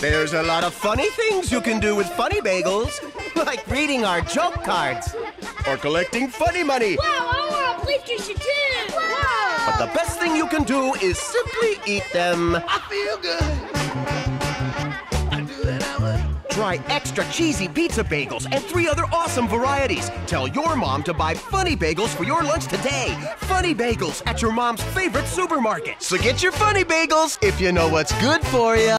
There's a lot of funny things you can do with funny bagels, like reading our joke cards or collecting funny money. Wow, I want a PlayStation 2! Wow! But the best thing you can do is simply eat them. I feel good. I do that, I would. Try extra cheesy pizza bagels and three other awesome varieties. Tell your mom to buy Funny Bagels for your lunch today. Funny Bagels at your mom's favorite supermarket. So get your Funny Bagels if you know what's good for you.